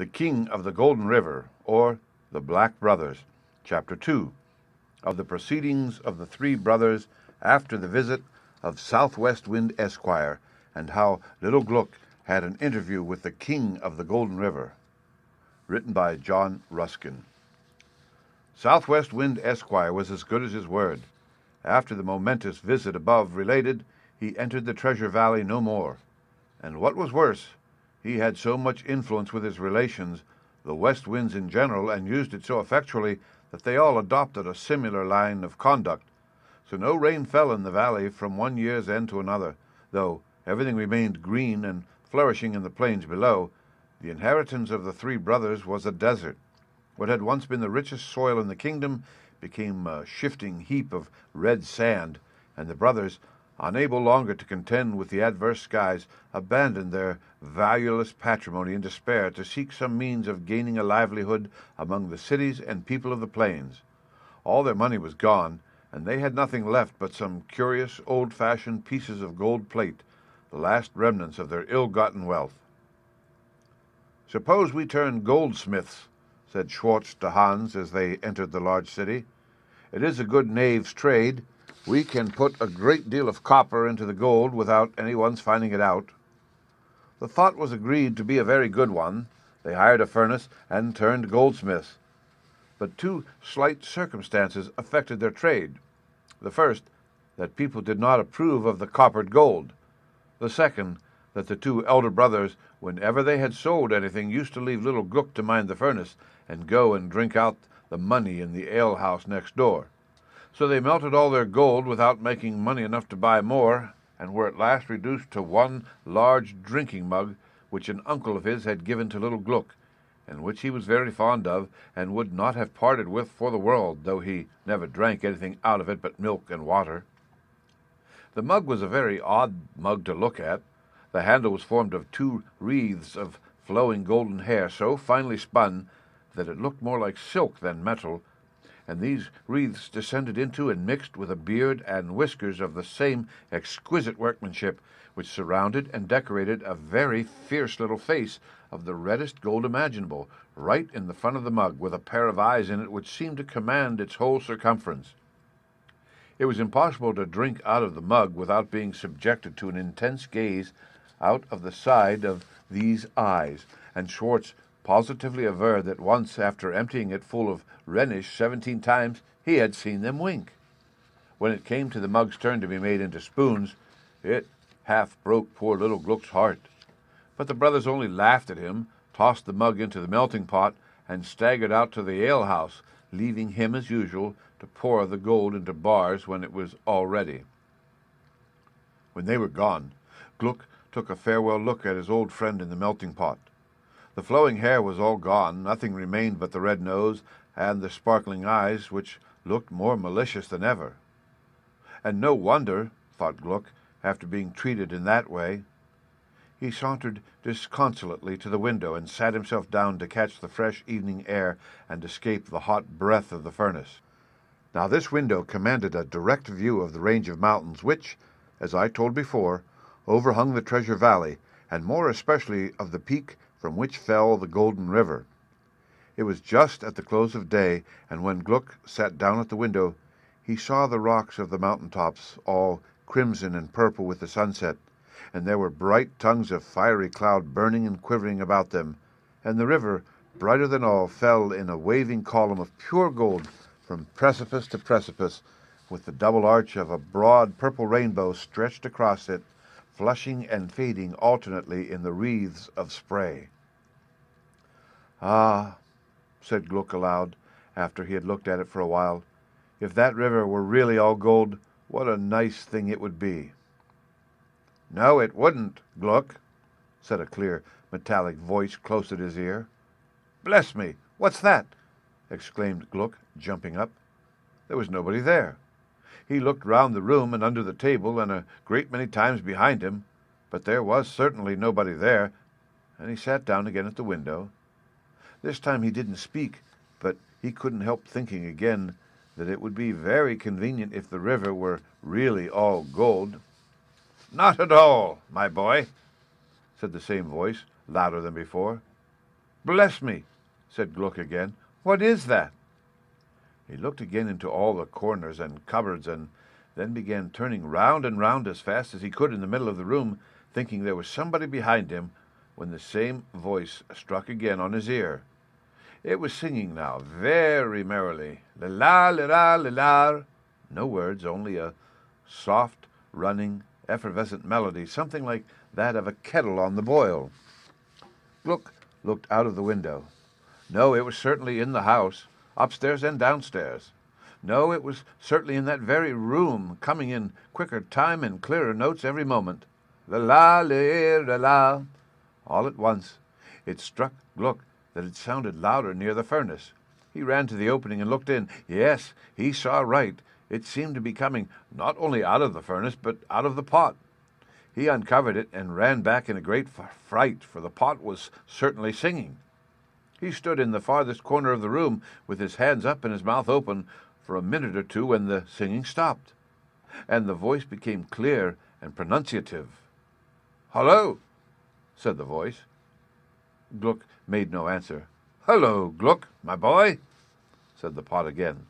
The King of the Golden River, or The Black Brothers, Chapter 2 of the proceedings of the three brothers after the visit of Southwest Wind Esquire, and how Little Gluck had an interview with the King of the Golden River. Written by John Ruskin. Southwest Wind Esquire was as good as his word. After the momentous visit above related, he entered the Treasure Valley no more. And what was worse, he had so much influence with his relations, the West Winds in general, and used it so effectually that they all adopted a similar line of conduct. So no rain fell in the valley from one year's end to another, though everything remained green and flourishing in the plains below. The inheritance of the three brothers was a desert. What had once been the richest soil in the kingdom became a shifting heap of red sand, and the brothers, unable longer to contend with the adverse skies, abandoned their valueless patrimony in despair to seek some means of gaining a livelihood among the cities and people of the plains. All their money was gone, and they had nothing left but some curious old fashioned pieces of gold plate, the last remnants of their ill gotten wealth. Suppose we turn goldsmiths, said Schwartz to Hans as they entered the large city. It is a good knave's trade. We can put a great deal of copper into the gold without anyone's finding it out. The thought was agreed to be a very good one. They hired a furnace and turned goldsmiths. But two slight circumstances affected their trade. The first, that people did not approve of the coppered gold. The second, that the two elder brothers, whenever they had sold anything, used to leave little Gluck to mind the furnace, and go and drink out the money in the alehouse next door. So they melted all their gold without making money enough to buy more, and were at last reduced to one large drinking mug which an uncle of his had given to little Gluck, and which he was very fond of, and would not have parted with for the world, though he never drank anything out of it but milk and water. The mug was a very odd mug to look at. The handle was formed of two wreaths of flowing golden hair, so finely spun that it looked more like silk than metal, and these wreaths descended into and mixed with a beard and whiskers of the same exquisite workmanship, which surrounded and decorated a very fierce little face of the reddest gold imaginable, right in the front of the mug, with a pair of eyes in it which seemed to command its whole circumference. It was impossible to drink out of the mug without being subjected to an intense gaze out of the side of these eyes, and Schwartz positively averred that once, after emptying it full of Rhenish seventeen times, he had seen them wink. When it came to the mug's turn to be made into spoons, it half broke poor little Gluck's heart. But the brothers only laughed at him, tossed the mug into the melting pot, and staggered out to the alehouse, leaving him, as usual, to pour the gold into bars when it was all ready. When they were gone, Gluck took a farewell look at his old friend in the melting pot. The flowing hair was all gone, nothing remained but the red nose and the sparkling eyes, which looked more malicious than ever. And no wonder, thought Gluck, after being treated in that way. He sauntered disconsolately to the window and sat himself down to catch the fresh evening air and escape the hot breath of the furnace. Now this window commanded a direct view of the range of mountains which, as I told before, overhung the Treasure Valley, and more especially of the peak from which fell the Golden River. It was just at the close of day, and when Gluck sat down at the window, he saw the rocks of the mountain tops all crimson and purple with the sunset, and there were bright tongues of fiery cloud burning and quivering about them, and the river, brighter than all, fell in a waving column of pure gold from precipice to precipice, with the double arch of a broad purple rainbow stretched across it flushing and fading alternately in the wreaths of spray. Ah, said Gluck aloud, after he had looked at it for a while, if that river were really all gold, what a nice thing it would be. No, it wouldn't, Gluck, said a clear, metallic voice close at his ear. Bless me, what's that? exclaimed Gluck, jumping up. There was nobody there. He looked round the room and under the table and a great many times behind him, but there was certainly nobody there, and he sat down again at the window. This time he didn't speak, but he couldn't help thinking again that it would be very convenient if the river were really all gold. Not at all, my boy, said the same voice, louder than before. Bless me, said Gluck again. What is that? He looked again into all the corners and cupboards, and then began turning round and round as fast as he could in the middle of the room, thinking there was somebody behind him, when the same voice struck again on his ear. It was singing now, very merrily. La la la la. No words, only a soft, running, effervescent melody, something like that of a kettle on the boil. Gluck looked out of the window. No, it was certainly in the house, upstairs and downstairs. No, it was certainly in that very room, coming in quicker time and clearer notes every moment. La la la la la. All at once it struck Gluck that it sounded louder near the furnace. He ran to the opening and looked in. Yes, he saw right. It seemed to be coming not only out of the furnace, but out of the pot. He uncovered it and ran back in a great fright, for the pot was certainly singing. He stood in the farthest corner of the room with his hands up and his mouth open for a minute or two when the singing stopped, and the voice became clear and pronunciative. Hullo, said the voice. Gluck made no answer. Hullo, Gluck, my boy, said the pot again.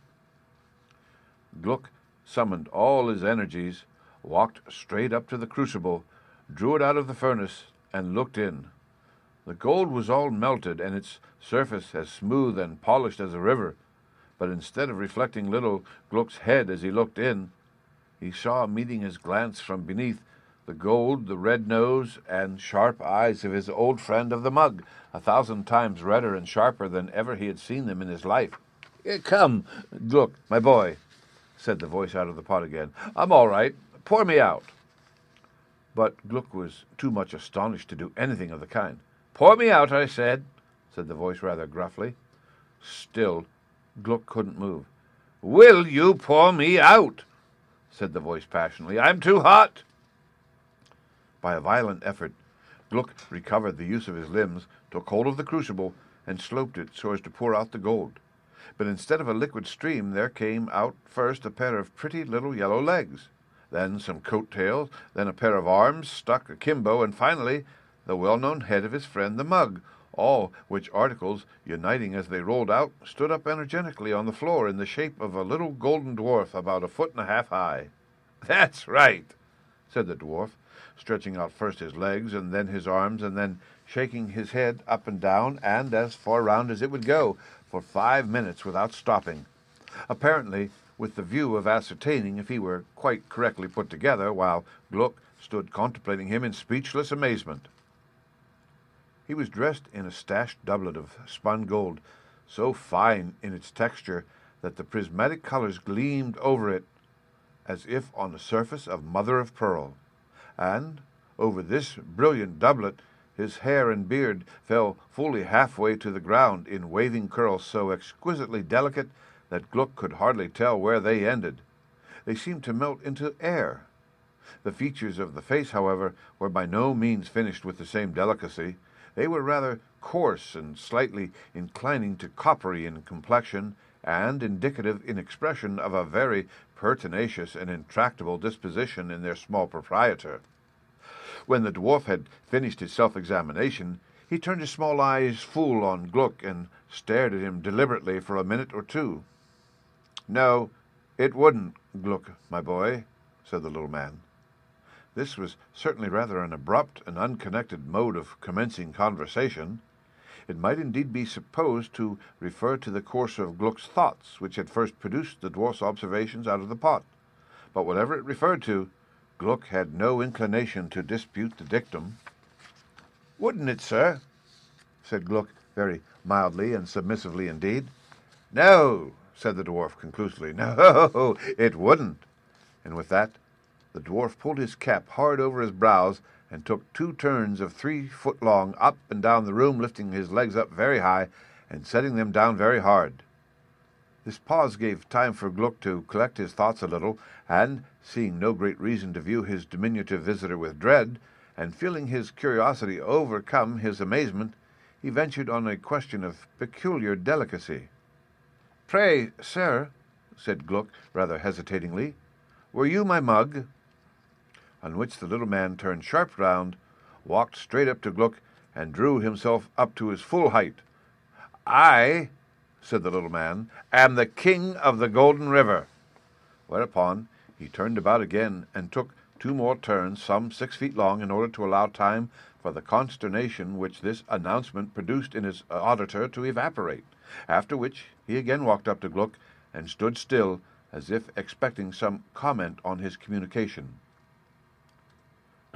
Gluck summoned all his energies, walked straight up to the crucible, drew it out of the furnace, and looked in. The gold was all melted, and its surface as smooth and polished as a river, but instead of reflecting little Gluck's head as he looked in, he saw meeting his glance from beneath the gold, the red nose, and sharp eyes of his old friend of the mug, a thousand times redder and sharper than ever he had seen them in his life. Come, Gluck, my boy, said the voice out of the pot again. I'm all right. Pour me out. But Gluck was too much astonished to do anything of the kind. Pour me out, I said, said the voice rather gruffly. Still, Gluck couldn't move. Will you pour me out? said the voice passionately. I'm too hot. By a violent effort, Gluck recovered the use of his limbs, took hold of the crucible, and sloped it so as to pour out the gold but instead of a liquid stream there came out first a pair of pretty little yellow legs, then some coat tails, then a pair of arms stuck akimbo, and finally the well-known head of his friend the mug, all which articles, uniting as they rolled out, stood up energetically on the floor in the shape of a little golden dwarf about a foot and a half high. That's right, said the dwarf, stretching out first his legs and then his arms, and then shaking his head up and down and as far round as it would go, for five minutes without stopping, apparently with the view of ascertaining if he were quite correctly put together, while Gluck stood contemplating him in speechless amazement. He was dressed in a stashed doublet of spun gold, so fine in its texture that the prismatic colors gleamed over it as if on a surface of mother of pearl, and over this brilliant doublet his hair and beard fell fully halfway to the ground in waving curls so exquisitely delicate that Gluck could hardly tell where they ended. They seemed to melt into air. The features of the face, however, were by no means finished with the same delicacy. They were rather coarse and slightly inclining to coppery in complexion, and indicative in expression of a very pertinacious and intractable disposition in their small proprietor. When the dwarf had finished his self-examination, he turned his small eyes full on Gluck and stared at him deliberately for a minute or two. No, it wouldn't, Gluck, my boy, said the little man. This was certainly rather an abrupt and unconnected mode of commencing conversation. It might indeed be supposed to refer to the course of Gluck's thoughts, which had first produced the dwarf's observations out of the pot. But whatever it referred to, Gluck had no inclination to dispute the dictum. Wouldn't it, sir? said Gluck very mildly and submissively indeed. No, said the dwarf conclusively. No, it wouldn't. And with that, the dwarf pulled his cap hard over his brows and took two turns of three foot long up and down the room, lifting his legs up very high and setting them down very hard. This pause gave time for Gluck to collect his thoughts a little, and, seeing no great reason to view his diminutive visitor with dread, and feeling his curiosity overcome his amazement, he ventured on a question of peculiar delicacy. Pray, sir, said Gluck, rather hesitatingly, were you my mug? On which the little man turned sharp round, walked straight up to Gluck, and drew himself up to his full height. I, said the little man, am the king of the Golden River. Whereupon he turned about again and took two more turns, some six feet long, in order to allow time for the consternation which this announcement produced in his uh, auditor to evaporate, after which he again walked up to Gluck and stood still as if expecting some comment on his communication.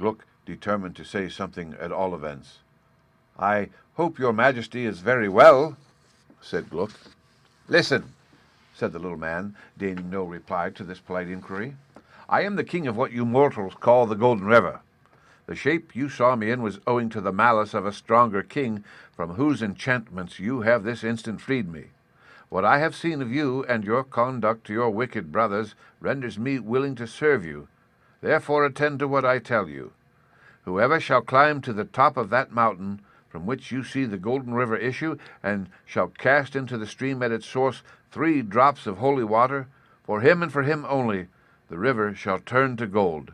Gluck determined to say something at all events. I hope your majesty is very well, said Gluck. Listen, said the little man, deigning no reply to this polite inquiry. I am the king of what you mortals call the Golden River. The shape you saw me in was owing to the malice of a stronger king, from whose enchantments you have this instant freed me. What I have seen of you and your conduct to your wicked brothers renders me willing to serve you. Therefore attend to what I tell you. Whoever shall climb to the top of that mountain from which you see the golden river issue, and shall cast into the stream at its source three drops of holy water, for him and for him only the river shall turn to gold.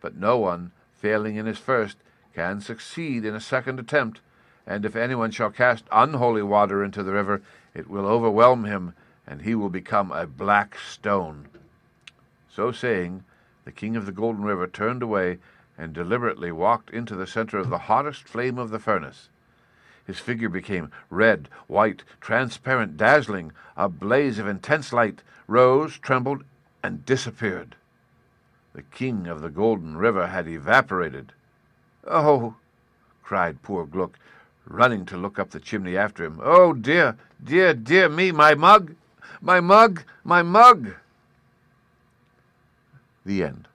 But no one failing in his first, can succeed in a second attempt, and if anyone shall cast unholy water into the river, it will overwhelm him, and he will become a black stone. So saying, the king of the Golden River turned away and deliberately walked into the center of the hottest flame of the furnace. His figure became red, white, transparent, dazzling, a blaze of intense light, rose, trembled, and disappeared. The king of the Golden River had evaporated. Oh, cried poor Gluck, running to look up the chimney after him. Oh, dear, dear, dear me, my mug, my mug, my mug. The end.